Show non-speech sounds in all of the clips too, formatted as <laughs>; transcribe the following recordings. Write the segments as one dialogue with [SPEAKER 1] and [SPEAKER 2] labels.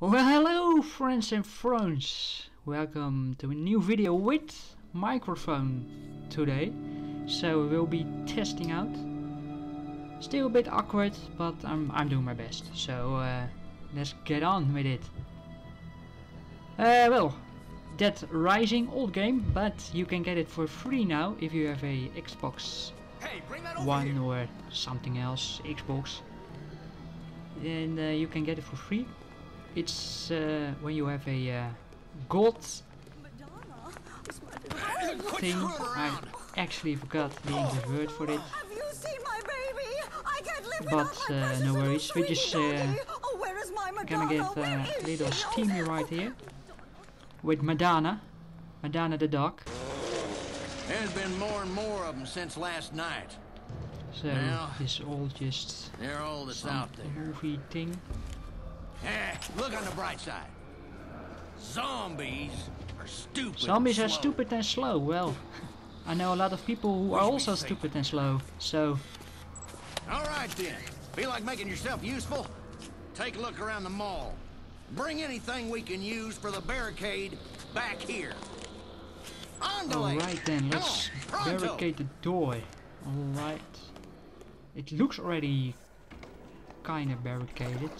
[SPEAKER 1] Well, hello friends and friends. Welcome to a new video with microphone today. So we'll be testing out. Still a bit awkward, but I'm, I'm doing my best. So uh, let's get on with it. Uh, well, Dead Rising old game, but you can get it for free now if you have a Xbox
[SPEAKER 2] Hey, that
[SPEAKER 1] One
[SPEAKER 2] here.
[SPEAKER 1] or something else, Xbox. And uh, you can get it for free. It's uh, when you have a uh, gold thing. I actually forgot the English word for it.
[SPEAKER 3] Have you seen my baby? I can't live
[SPEAKER 1] But,
[SPEAKER 3] without my
[SPEAKER 1] uh, no worries, we
[SPEAKER 3] sweetie
[SPEAKER 1] just, uh,
[SPEAKER 3] oh, where is my Madonna?
[SPEAKER 1] Gonna get uh, a little?
[SPEAKER 3] Oh,
[SPEAKER 1] steamy right here. With Madonna. Madonna the dog.
[SPEAKER 2] There's been more and more of them since last night.
[SPEAKER 1] So
[SPEAKER 2] Well.
[SPEAKER 1] this all just
[SPEAKER 2] They're all that's out there.
[SPEAKER 1] movie thing.
[SPEAKER 2] Eh, look on the bright side. Zombies are stupid.
[SPEAKER 1] Zombies
[SPEAKER 2] and
[SPEAKER 1] are
[SPEAKER 2] slow.
[SPEAKER 1] stupid and slow. Well, I know a lot of people who are also stupid and slow. So
[SPEAKER 2] All right then. Feel like making yourself useful? Take a look around the mall. Bring anything we can use for the barricade back here. On the way.
[SPEAKER 1] Alright then, let's barricade the door. Alright. It looks already kinda barricaded.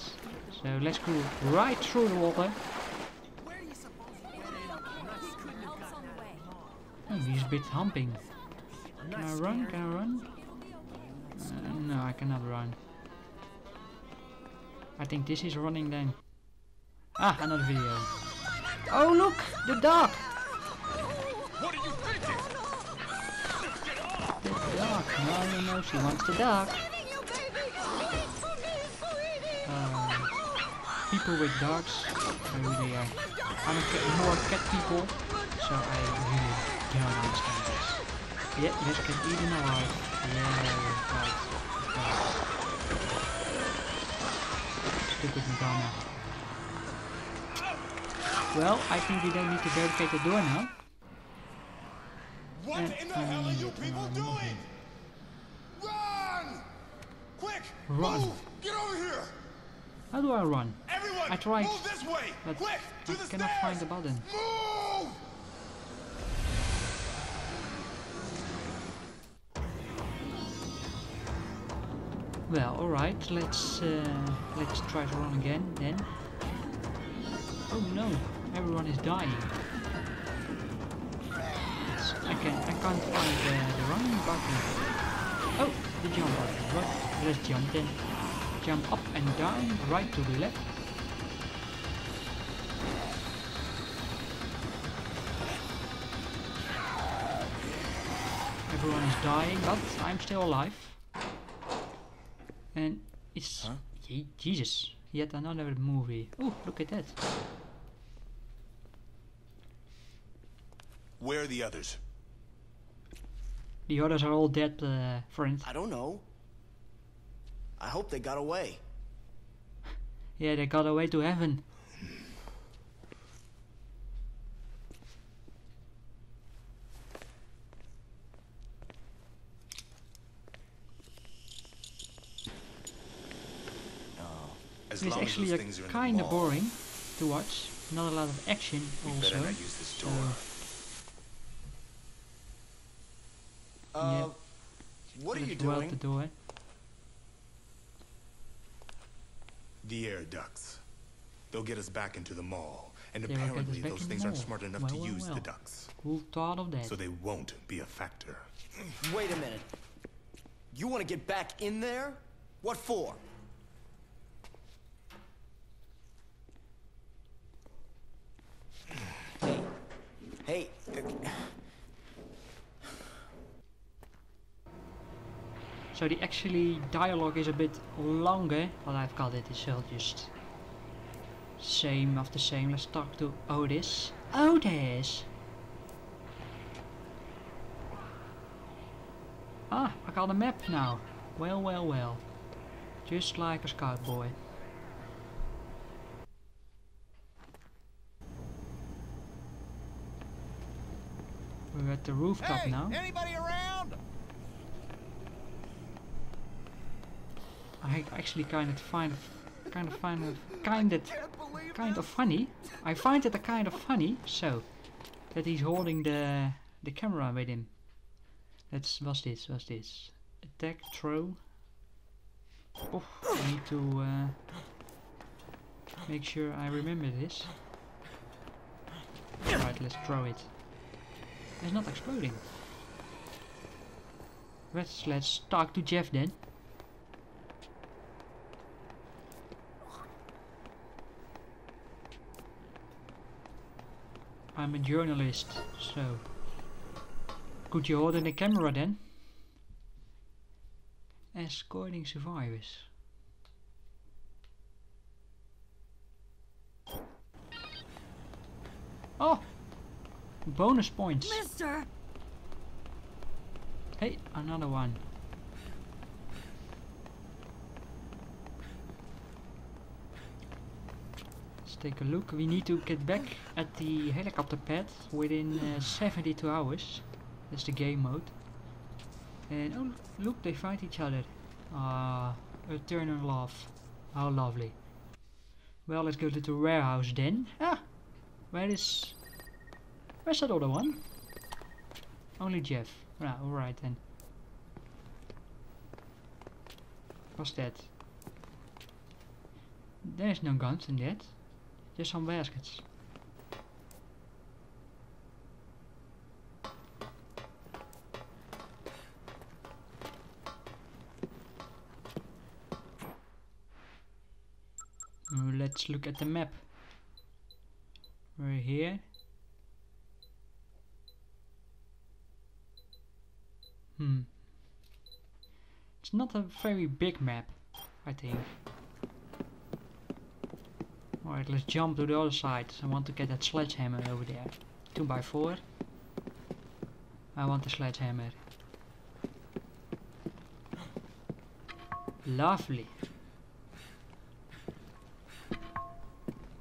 [SPEAKER 1] So let's go right through the water. Oh, he's a bit humping. Can I run? Can I run? Uh, no, I cannot run. I think this is running then. Ah, another video. Oh look! The dog!
[SPEAKER 2] What are you thinking?
[SPEAKER 1] The dog. No, no, no, she wants the dog. People with dogs, I really, uh, I'm a cat, more cat people, so I really don't understand this. Yeah, let's get eaten alive. Yeah, right. right. Stupid Madonna. Well, I think we don't need to barricade the door now.
[SPEAKER 4] What
[SPEAKER 1] Uh,
[SPEAKER 4] in the hell are you
[SPEAKER 1] um,
[SPEAKER 4] people
[SPEAKER 1] um,
[SPEAKER 4] doing? Run! Quick!
[SPEAKER 1] Run.
[SPEAKER 4] Move! Get over here!
[SPEAKER 1] How do I run? I tried,
[SPEAKER 4] Move this way!
[SPEAKER 1] but
[SPEAKER 4] Quick!
[SPEAKER 1] I cannot
[SPEAKER 4] stairs!
[SPEAKER 1] find the button.
[SPEAKER 4] Move!
[SPEAKER 1] Well, alright, let's uh, let's try to run again then. Oh no, everyone is dying. It's- I can I can't find the, the running button. Oh, the jump button. Right, let's jump then. Jump up and down, right to the left. Everyone is dying, but I'm still alive. And it's Ye- Jesus, yet another movie. Oh, look at that.
[SPEAKER 4] Where are the others?
[SPEAKER 1] The others are all dead, uh, friend.
[SPEAKER 5] I don't know. I hope they got away. <laughs>
[SPEAKER 1] Yeah, they got away to heaven.
[SPEAKER 4] As
[SPEAKER 1] It's actually a
[SPEAKER 4] things are in
[SPEAKER 1] kind
[SPEAKER 4] the
[SPEAKER 1] of boring to watch. Not a lot of action
[SPEAKER 4] we
[SPEAKER 1] also.
[SPEAKER 4] better not use this door.
[SPEAKER 5] Uh, what are
[SPEAKER 1] Let's
[SPEAKER 5] you
[SPEAKER 1] go out
[SPEAKER 5] doing?
[SPEAKER 1] the door.
[SPEAKER 4] The air ducts. They'll get us back into the mall. And
[SPEAKER 1] They will get us
[SPEAKER 4] apparently those things aren't smart enough
[SPEAKER 1] Well,
[SPEAKER 4] to
[SPEAKER 1] well,
[SPEAKER 4] use
[SPEAKER 1] well.
[SPEAKER 4] the ducts.
[SPEAKER 1] Who thought of that?
[SPEAKER 4] So they won't be a factor.
[SPEAKER 5] Wait a minute. You want to get back in there? What for? Hey, hey, uh,
[SPEAKER 1] So the actually dialogue is a bit longer, but I've got it. It's all just same of the same. Let's talk to Otis. Otis! Ah, I got a map now. Well, well, well. Just like a scout boy. We're at the rooftop
[SPEAKER 2] Hey,
[SPEAKER 1] now.
[SPEAKER 2] anybody around?
[SPEAKER 1] I actually kind of find kind of find of kind of kind of funny. I find it a kind of funny, so that he's holding the the camera with him. Let's what's this? What's this? Attack, throw. Oh, I need to uh, make sure I remember this. Right, let's throw it. It's not exploding. Let's let's talk to Jeff then. I'm a journalist, so could you hold in the camera then? Escorting survivors. Oh! Bonus points.
[SPEAKER 3] Mister!
[SPEAKER 1] Hey, another one. Take a look. We need to get back at the helicopter pad within uh, 72 hours. That's the game mode. And oh, look, they fight each other. Ah, eternal love. How lovely. Well, let's go to the warehouse then. Ah, where is... Where's that other one? Only Jeff. Ah, alright then. What's that? There's no guns in that. Just some baskets. Let's look at the map. We're here. Hmm. It's not a very big map, I think. Alright, let's jump to the other side. I want to get that sledgehammer over there. 2 by 4 I want the sledgehammer. Lovely.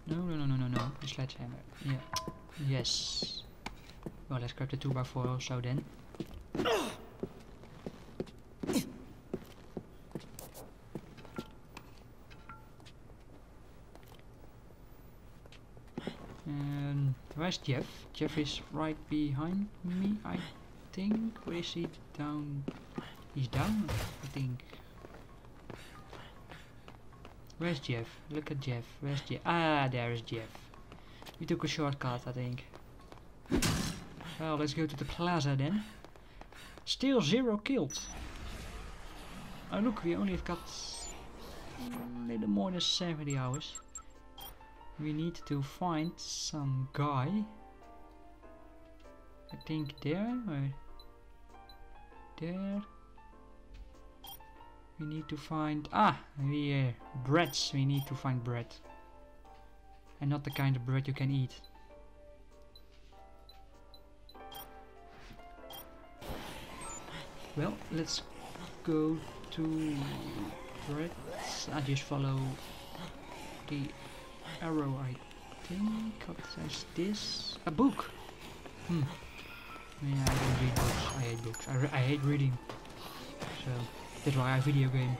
[SPEAKER 1] No, no, no, no, no, no. The sledgehammer. Yeah. Yes. Well, let's grab the 2 by 4 also then. And where's Jeff? Jeff is right behind me, I think. Where is he? Down. He's down, I think. Where's Jeff? Look at Jeff. Where's Jeff? Ah, there is Jeff. We took a shortcut, I think. Well, let's go to the plaza then. Still zero killed. Oh look, we only have got a little more than 70 hours. We need to find some guy. I think there or there. We need to find ah we uh, breads. We need to find bread, and not the kind of bread you can eat. Well, let's go to breads. I just follow the arrow. I think what says this a book. Hmm. Yeah, I don't read books. I hate books. I, I hate reading. So. That's why I video game.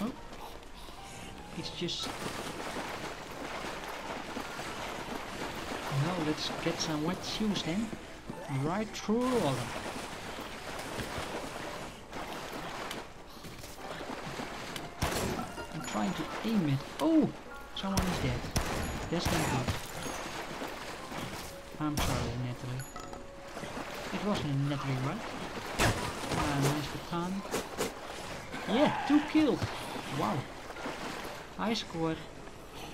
[SPEAKER 1] Oh. It's just... Now let's get some wet shoes then. Right through all of them. I'm trying to aim it. Oh! Someone is dead. That's not good. I'm sorry, Natalie. It wasn't Natalie, right? Ah, nice baton. Yeah, two kills. Wow. I scored.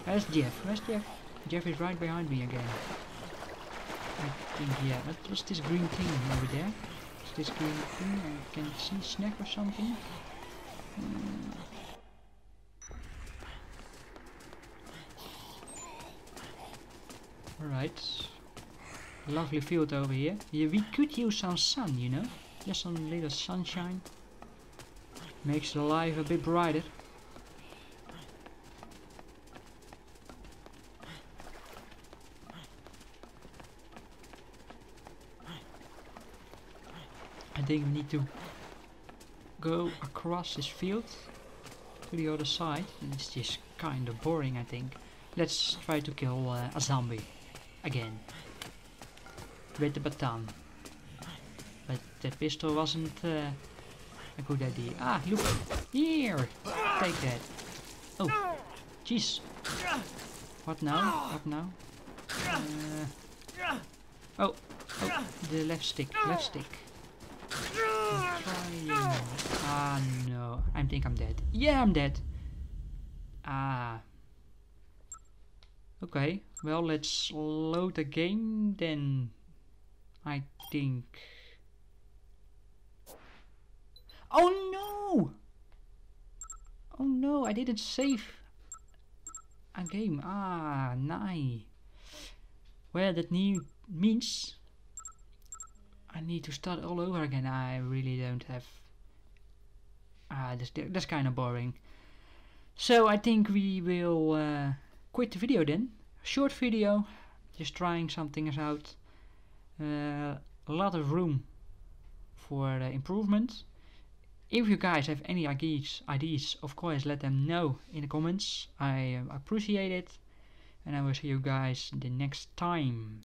[SPEAKER 1] Where's Jeff? Where's Jeff? Jeff is right behind me again. I think, yeah. What was this green thing over there? Is this green thing? I can see snack or something. Mm. Alright. Lovely field over here. Yeah, we could use some sun, you know? Just some little sunshine. Makes the life a bit brighter. I think we need to go across this field to the other side. It's just kind of boring, I think. Let's try to kill uh, a zombie again with the baton. But the pistol wasn't uh, a good idea. Ah, look here! Take that. Oh, jeez. What now? What now? Uh, oh, oh, the left stick, left stick. Ah, no. I think I'm dead. Yeah, I'm dead. Ah. Okay, well, let's load the game then. I think. Oh no! Oh no, I didn't save a game. Ah, nah. Well, that means I need to start all over again. I really don't have. Ah, that's, that's kind of boring. So I think we will uh, quit the video then. Short video, just trying something out. Uh, a lot of room for uh, improvement. If you guys have any ideas, ideas, of course, let them know in the comments. I uh, appreciate it. And I will see you guys the next time.